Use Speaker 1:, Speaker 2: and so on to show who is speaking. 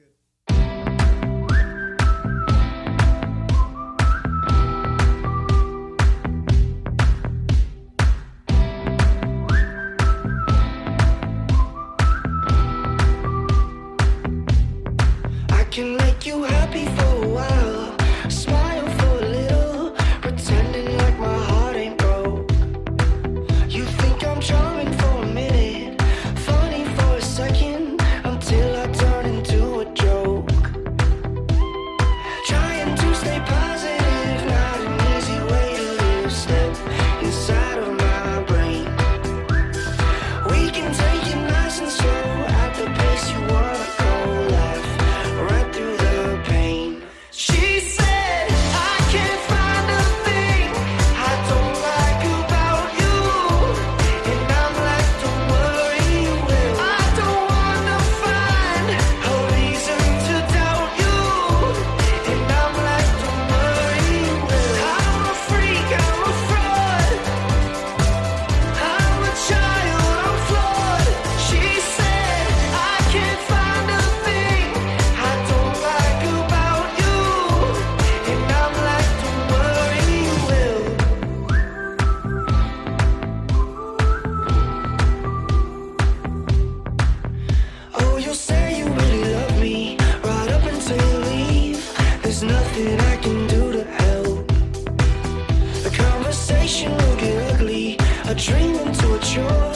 Speaker 1: I There's nothing I can do to help. The conversation will get ugly. A dream into a.